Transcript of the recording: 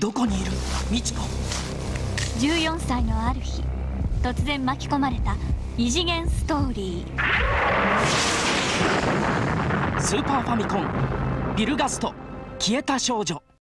どこにいる美智子？14歳のある日突然巻き込まれた異次元ストーリー。スーパーファミコンビルガスト消えた少女。